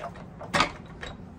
よっ!